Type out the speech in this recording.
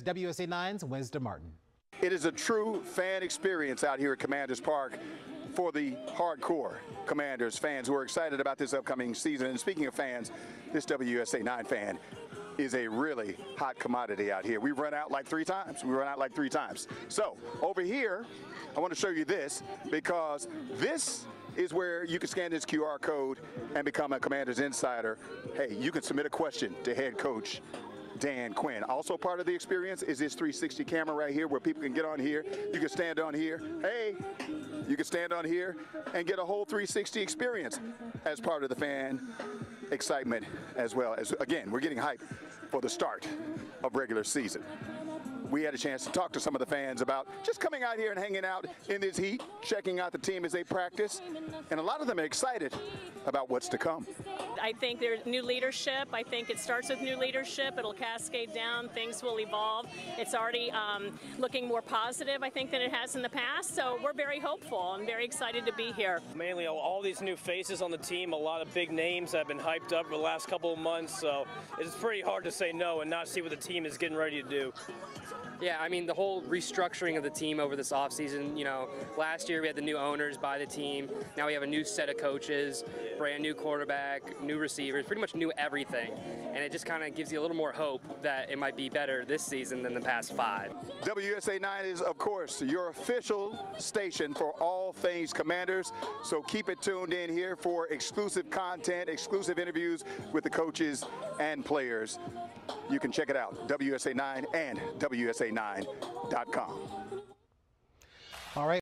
WUSA 9's Wisdom Martin. It is a true fan experience out here at Commanders Park for the hardcore Commanders fans who are excited about this upcoming season. And speaking of fans, this WUSA 9 fan is a really hot commodity out here. We've run out like three times. We run out like three times. So over here, I want to show you this because this is where you can scan this QR code and become a Commanders Insider. Hey, you can submit a question to head coach Dan Quinn. Also part of the experience is this 360 camera right here where people can get on here. You can stand on here. Hey, you can stand on here and get a whole 360 experience as part of the fan excitement as well as again we're getting hype for the start of regular season we had a chance to talk to some of the fans about just coming out here and hanging out in this heat, checking out the team as they practice, and a lot of them are excited about what's to come. I think there's new leadership. I think it starts with new leadership. It'll cascade down. Things will evolve. It's already um, looking more positive, I think, than it has in the past. So we're very hopeful and very excited to be here. Mainly all these new faces on the team, a lot of big names have been hyped up for the last couple of months. So it's pretty hard to say no and not see what the team is getting ready to do. Yeah, I mean, the whole restructuring of the team over this offseason, you know, last year we had the new owners buy the team. Now we have a new set of coaches, brand new quarterback, new receivers, pretty much new everything. And it just kind of gives you a little more hope that it might be better this season than the past five. WUSA 9 is, of course, your official station for all things Commanders. So keep it tuned in here for exclusive content, exclusive interviews with the coaches and players. You can check it out, WUSA 9 and WUSA 9.com. All right.